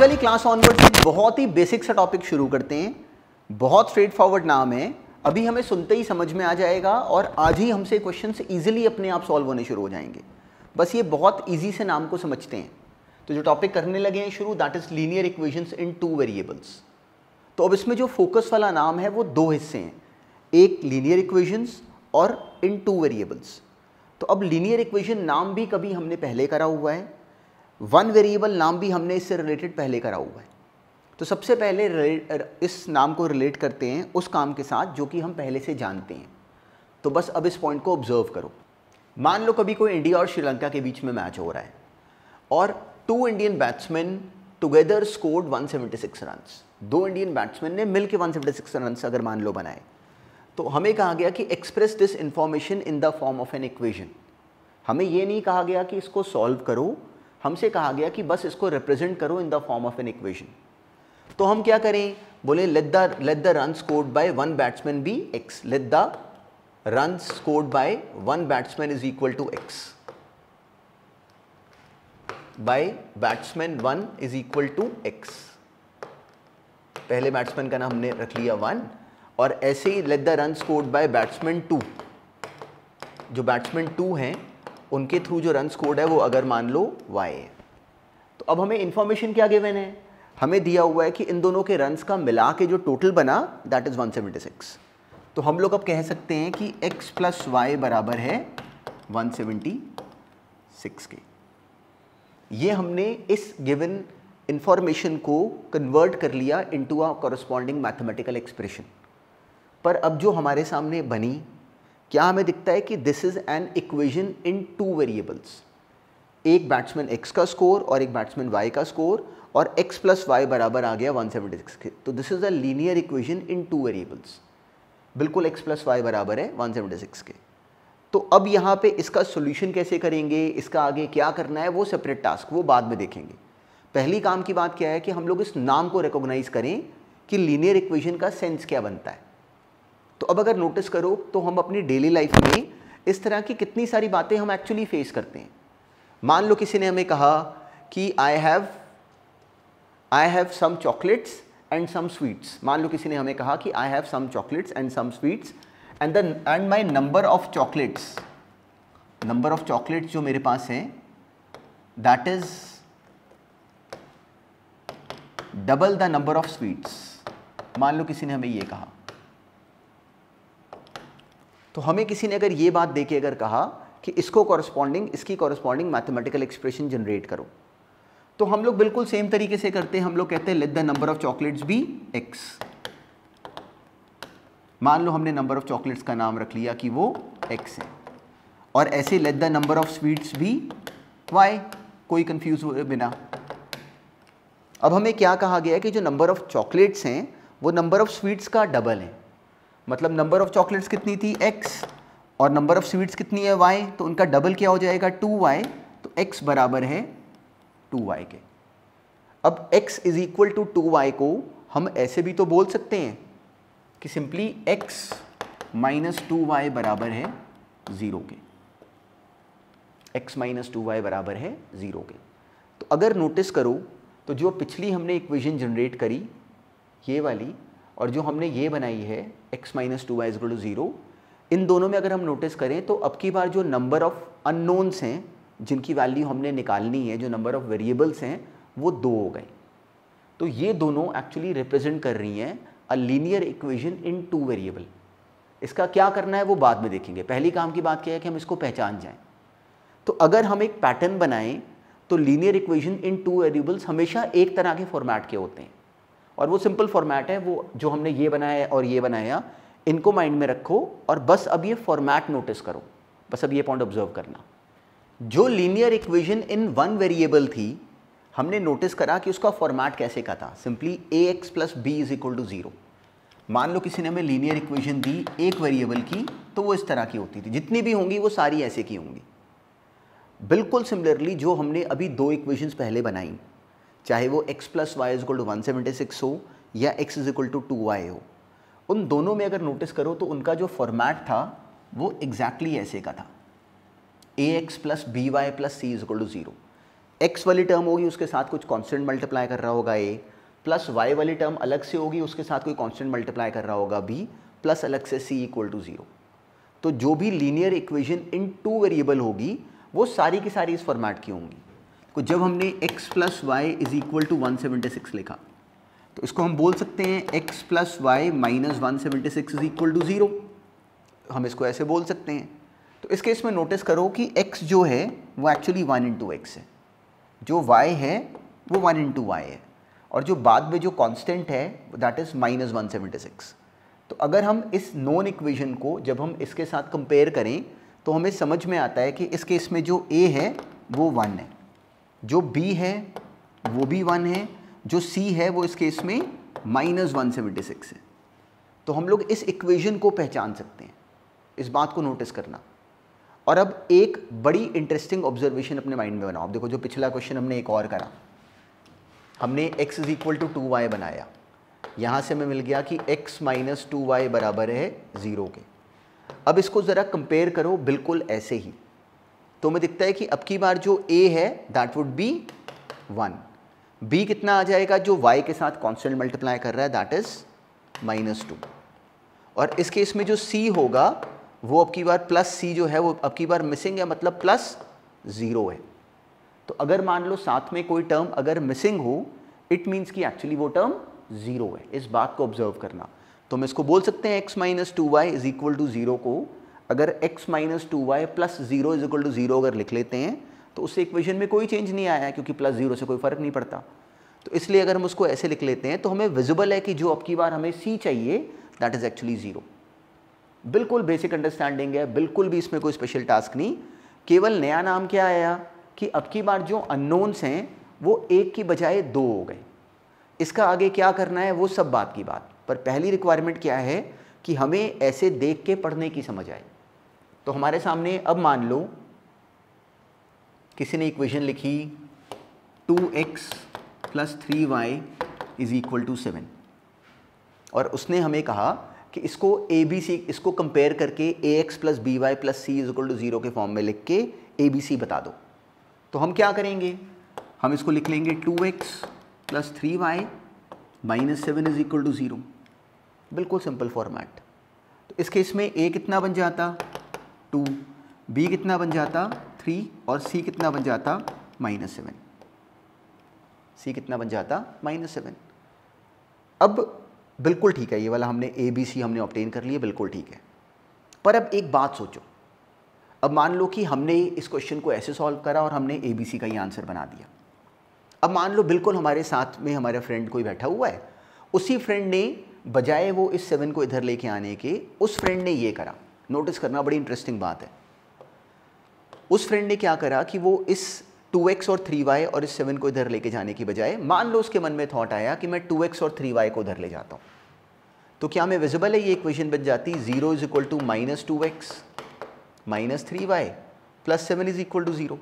वाली class onward से बहुत ही बेसिक सा टॉपिक शुरू करते हैं। बहुत स्ट्रेट फॉरवर्ड नाम है। अभी हमें सुनते ही समझ में आ जाएगा और आज ही हमसे क्वेश्चन ईजिली अपने आप सॉल्व होने शुरू हो जाएँगे। बस ये बहुत ईजी से नाम को समझते हैं। तो जो टॉपिक करने लगे हैं शुरू that is linear equations in two variables तो अब इसमें जो फोकस वाला नाम है, वो दो हिस्से हैं। एक लीनियर इक्वेशंस और इन टू वेरिएबल्स तो अब लीनियर इक्वेशन नाम भी कभी हमने पहले करा हुआ है। वन वेरिएबल नाम भी हमने इससे रिलेटेड पहले करा हुआ है। तो सबसे पहले इस नाम को रिलेट करते हैं उस काम के साथ जो कि हम पहले से जानते हैं। तो बस अब इस पॉइंट को ऑब्ज़र्व करो। मान लो कभी कोई इंडिया और श्रीलंका के बीच में मैच हो रहा है और two Indian batsman together scored 176 runs दो इंडियन बैट्समैन ने मिलकर 176 रन्स अगर मान लो बनाए। तो हमें कहा गया कि express this information in the form of an equation हमें ये नहीं कहा गया कि इसको सॉल्व करो हमसे कहा गया कि बस इसको रिप्रेजेंट करो in the form of an equation तो हम क्या करें? बोले let the let the run scored by one batsman be x let the run scored by one batsman is equal to x by batsman one is equal to x पहले batsman का नाम हमने रख लिया वन और ऐसे ही let the run scored by batsman two जो batsman two हैं उनके थ्रू जो रन स्कोर्ड है, वो अगर मान लो वाई है। तो अब हमें इंफॉर्मेशन क्या गिवन है? हमें दिया हुआ है कि इन दोनों के रन्स का मिला के जो टोटल बना दैट इज़ 176 तो हम लोग अब कह सकते हैं कि x प्लस वाई बराबर है 176 के। ये हमने इस गिवन इंफॉर्मेशन को कन्वर्ट कर लिया into a corresponding mathematical expression पर अब जो हमारे सामने बनी क्या हमें दिखता है कि this is an equation in two variables एक बैट्समैन एक्स का स्कोर और एक बैट्समैन वाई का स्कोर और एक्स प्लस वाई बराबर आ गया 176 के। तो this is a linear equation in two variables बिल्कुल एक्स प्लस वाई बराबर है 176 के। तो अब यहाँ पे इसका सोल्यूशन कैसे करेंगे? इसका आगे क्या करना है? वो सेपरेट टास्क वो बाद में देखेंगे। पहली काम की बात क्या है कि हम लोग इस नाम को रिकोगनाइज़ करें कि लीनियर इक्वेशन का सेंस क्या बनता है। तो अब अगर नोटिस करो तो हम अपनी डेली लाइफ में इस तरह की कितनी सारी बातें हम एक्चुअली फेस करते हैं। मान लो किसी ने हमें कहा कि I have I have some chocolates and some sweets मान लो किसी ने हमें कहा कि I have some chocolates and some sweets and the and my number of chocolates number of chocolates जो मेरे पास हैं that is double the number of sweets मान लो किसी ने हमें ये कहा। तो हमें किसी ने अगर ये बात दे अगर कहा कि इसको कॉरस्पॉन्डिंग इसकी कॉरस्पॉन्डिंग मैथमेटिकल एक्सप्रेशन जनरेट करो। तो हम लोग बिल्कुल सेम तरीके से करते हैं। हम लोग कहते हैं let the number of chocolates be x मान लो हमने नंबर ऑफ़ चॉकलेट्स का नाम रख लिया कि वो एक्स है। और ऐसे let the number of sweets be y कोई कंफ्यूज हुए बिना। अब हमें क्या कहा गया है कि जो नंबर ऑफ़ चॉकलेट्स हैं, वो नंबर ऑफ़ स्वीट्स का डबल है। मतलब नंबर ऑफ़ चॉकलेट्स कितनी थी? एक्स और नंबर ऑफ़ स्वीट्स कितनी है? वाई तो उनका डबल क्या हो जाएगा? टू वाई तो एक्स बराबर है टू वाई के। अब x is equal to two y को हम ऐसे भी तो बोल सकते हैं कि simply x minus two y बराबर है ज़ीरो के। एक्स माइनस टू वाई बराबर है ज़ीरो के। तो अगर नोटिस करो तो जो पिछली हमने इक्वेशन जनरेट करी, ये वाली और जो हमने ये बनाई है, x minus two y to zero इन दोनों में अगर हम नोटिस करें तो अब की बार जो नंबर ऑफ़ अननोन्स हैं, जिनकी वैल्यू हमने निकालनी है, जो नंबर ऑफ़ वेरिएबल्स हैं, वो दो हो गए तो ये दोनों एक्चुअली रिप्रेजेंट कर रही हैं a linear equation in two variable इसका क्या करना है, वो बाद में देखेंगे। पहली काम की बात क्या है कि हम इसको पहचान जाएँ। तो अगर हम एक पैटर्न बनाएँ तो linear equation in two variables हमेशा एक तरह के फॉर्मेट के होते हैं। और वो सिंपल फॉर्मेट है, वो जो हमने ये बनाया और ये बनाया, इनको माइंड में रखो और बस अब ये फॉर्मेट नोटिस करो। बस अब ये पॉइंट ऑब्ज़र्व करना। जो linear equation in one variable थी, हमने नोटिस करा कि उसका फॉर्मेट कैसे का था। Simply a x plus b is equal to zero मान लो किसी ने हमें लीनियर इक्वेशन दी एक वेरिएबल की तो वो इस तरह की होती थी। जितनी भी होंगी, वो सारी ऐसे की होंगी। बिल्कुल सिमिलरली जो हमने अभी दो इक्वेशंस पहले बनाई चाहे वो x plus y is to one seventy six हो या x is equal to two y हो, उन दोनों में अगर नोटिस करो तो उनका जो फॉर्मेट था, वो एग्जैक्टली exactly ऐसे का था। A x plus b y plus c is to zero x वाली टर्म होगी, उसके साथ कुछ कांस्टेंट मल्टीप्लाई कर रहा होगा ए प्लस वाई वाली टर्म अलग से होगी, उसके साथ कोई कांस्टेंट मल्टीप्लाई कर रहा होगा बी प्लस अलग से सी इक्वल टू ज़ीरो तो जो भी linear equation in two variable होगी, वो सारी की सारी इस फॉर्मेट की होंगी। तो जब हमने x plus y is equal to one लिखा तो इसको हम बोल सकते हैं x plus y minus one seventy six is equal to zero हम इसको ऐसे बोल सकते हैं। तो इस केस में नोटिस करो कि x जो है, वो एक्चुअली वन इंटू एक्स है। जो y है, वो वन इंटू वाई है। और जो बाद में जो कांस्टेंट है that is minus one seventy six तो अगर हम इस नॉन इक्वेशन को जब हम इसके साथ कंपेयर करें तो हमें समझ में आता है कि इस केस में जो a है, वो वन है। जो b है, वो भी वन है, जो c है, वो इस केस में माइनस वन सेवेंटी सिक्स है। तो हम लोग इस इक्वेशन को पहचान सकते हैं, इस बात को नोटिस करना। और अब एक बड़ी इंटरेस्टिंग ऑब्जर्वेशन अपने माइंड में बनाओ। देखो, जो पिछला क्वेश्चन हमने एक और करा। हमने x is equal to two y बनाया। यहाँ से हमें मिल गया कि x माइनस टू वाई बराबर है ज़ीरो के। अब इसको ज़रा कंपेयर करो, बिल्कुल ऐसे ही। तो हमें दिखता है कि अब की बार जो ए है that would be one b कितना आ जाएगा? जो y के साथ कांस्टेंट मल्टीप्लाई कर रहा है दैट इज़ माइनस टू और इस केस में जो c होगा, वो अब की बार प्लस सी जो है, वो अब की बार मिसिंग है मतलब प्लस ज़ीरो है. तो अगर मान लो साथ में कोई टर्म अगर मिसिंग हो इट मीन्स कि एक्चुअली वो टर्म ज़ीरो है. इस बात को ऑब्ज़र्व करना. तो हम इसको बोल सकते हैं x minus two y is equal to zero को अगर x minus two y plus zero is equal to zero अगर लिख लेते हैं तो उससे इक्वेशन में कोई चेंज नहीं आया, क्योंकि प्लस ज़ीरो से कोई फ़र्क नहीं पड़ता। तो इसलिए अगर हम उसको ऐसे लिख लेते हैं तो हमें विजिबल है कि जो अब की बार हमें c चाहिए दैट इज़ एक्चुअली ज़ीरो बिल्कुल बेसिक अंडरस्टैंडिंग है, बिल्कुल भी इसमें कोई स्पेशल टास्क नहीं। केवल नया नाम क्या आया, कि अब की बार जो अननोन्स हैं, वो एक की बजाय दो हो गए। इसका आगे क्या करना है, वो सब बात की बात। पर पहली रिक्वायरमेंट क्या है, कि हमें ऐसे देख के पढ़ने की समझ आए। तो हमारे सामने अब मान लो, किसी ने इक्वेशन लिखी two x plus three y is equal to seven और उसने हमें कहा कि इसको ए बी सी इसको कंपेयर करके a x plus b y plus c is equal to zero के फॉर्म में लिख के ए बी सी बता दो। तो हम क्या करेंगे? हम इसको लिख लेंगे two x plus three y minus seven is equal to zero बिल्कुल सिंपल फॉर्मेट तो इस केस में ए कितना बन जाता? टू बी कितना बन जाता? थ्री और सी कितना बन जाता? Minus seven. सी कितना बन जाता? Minus seven. अब बिल्कुल ठीक है, ये वाला हमने ए बी सी हमने ऑप्टेन कर लिया बिल्कुल ठीक है। पर अब एक बात सोचो। अब मान लो कि हमने इस क्वेश्चन को ऐसे सॉल्व करा और हमने ए बी सी का ही आंसर बना दिया। अब मान लो बिल्कुल हमारे साथ में हमारे फ्रेंड कोई बैठा हुआ है। उसी फ्रेंड ने बजाय वो इस सेवन को इधर लेके आने के, उस फ्रेंड ने ये करा। नोटिस करना बड़ी इंटरेस्टिंग बात है। उस फ्रेंड ने क्या करा कि वो इस 2x और 3y और इस 7 को इधर लेके जाने की बजाय, मान लो उसके मन में थॉट आया कि मैं 2x और 3y को उधर ले जाता हूँ। तो क्या मैं विजिबल है ये इक्वेशन बन जाती? Zero is equal to minus two x minus three y plus seven is equal to zero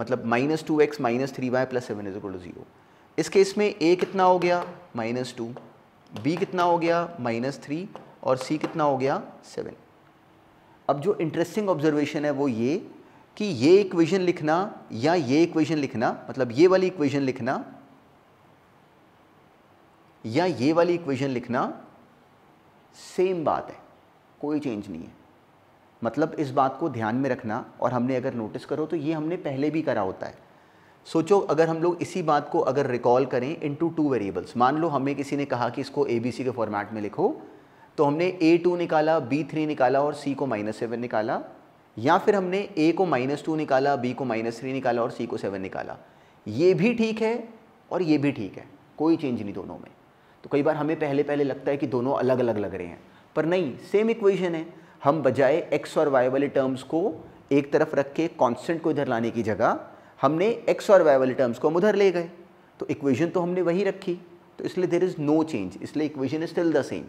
मतलब minus two x minus three y plus seven is equal to zero इस केस में a कितना हो गया? Minus to be कितना हो गया? Minus three और सी कितना हो गया? सेवन अब जो इंटरेस्टिंग ऑब्जर्वेशन है वो ये कि ये इक्वेशन लिखना या ये इक्वेशन लिखना मतलब ये वाली इक्वेशन लिखना या ये वाली इक्वेशन लिखना सेम बात है। कोई चेंज नहीं है। मतलब इस बात को ध्यान में रखना और हमने अगर नोटिस करो तो ये हमने पहले भी करा होता है। सोचो, अगर हम लोग इसी बात को अगर रिकॉल करें इनटू टू वेरिएबल्स मान लो हमें किसी ने कहा कि इसको ए बी सी के फॉर्मेट में लिखो तो हमने ए टू निकाला बी थ्री निकाला और सी को माइनस सेवन निकाला, या फिर हमने ए को माइनस टू निकाला बी को माइनस थ्री निकाला और सी को सेवन निकाला। ये भी ठीक है और ये भी ठीक है, कोई चेंज नहीं दोनों में। तो कई बार हमें पहले पहले लगता है कि दोनों अलग अलग लग रहे हैं, पर नहीं सेम इक्वेशन है। हम बजाय एक्स और वाई वाले टर्म्स को एक तरफ़ रख के कॉन्स्टेंट को इधर लाने की जगह हमने एक्स और वाई वाले टर्म्स को हम उधर ले गए। तो इक्वेशन तो हमने वही रखी। तो इसलिए देर इज़ नो चेंज इसलिए equation is still the same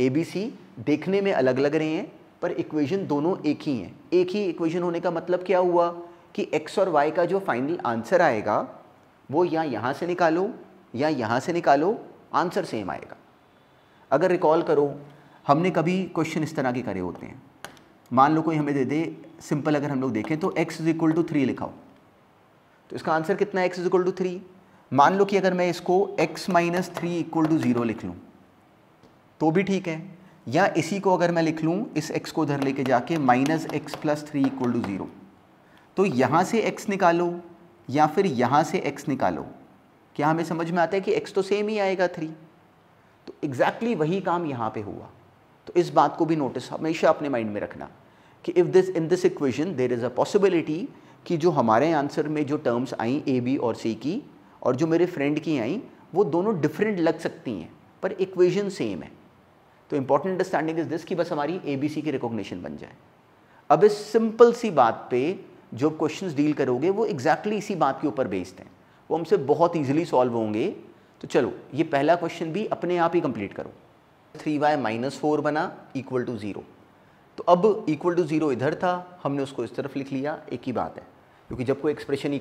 a b c देखने में अलग लग रहे हैं, पर इक्वेशन दोनों एक ही हैं। एक ही इक्वेशन होने का मतलब क्या हुआ? कि एक्स और वाई का जो फाइनल आंसर आएगा, वो या यहाँ से निकालो, या यहाँ से निकालो आंसर सेम आएगा। अगर रिकॉल करो, हमने कभी क्वेश्चन इस तरह के करे होते हैं। मान लो कोई हमें दे दे सिंपल अगर हम लोग देखें तो x is equal to three लिखाओ। तो इसका आंसर कितना है? इज़ इक्वल टू थ्री मान लो कि अगर मैं इसको x minus three equal to zero लिख लूँ तो भी ठीक है। या इसी को अगर मैं लिख लूँ, इस x को उधर लेके जाके minus x plus three equal to zero तो यहाँ से x निकालो, या फिर यहाँ से x निकालो। क्या हमें समझ में आता है कि x तो सेम ही आएगा थ्री तो एग्जैक्टली exactly वही काम यहाँ पे हुआ। तो इस बात को भी नोटिस हमेशा अपने माइंड में रखना कि if this in this equation there is a possibility कि जो हमारे आंसर में जो टर्म्स आई ए बी और सी की और जो मेरे फ्रेंड की आई, वो दोनों डिफरेंट लग सकती हैं, पर इक्वेशन सेम है। तो इंपॉर्टेंट अंडरस्टैंडिंग इज़ दिस कि बस हमारी ए बी सी की रिकॉग्निशन बन जाए। अब इस सिंपल सी बात पे जो क्वेश्चन डील करोगे, वो एग्जैक्टली exactly इसी बात के ऊपर बेस्ड हैं। वो हमसे बहुत ईजिली सॉल्व होंगे। तो चलो, ये पहला क्वेश्चन भी अपने आप ही कंप्लीट करो। थ्री वाई माइनस फोर बना इक्वल टू ज़ीरो तो अब इक्वल टू ज़ीरो इधर था, हमने उसको इस तरफ़ लिख लिया, एक ही बात है। क्योंकि जब कोई एक्सप्रेशन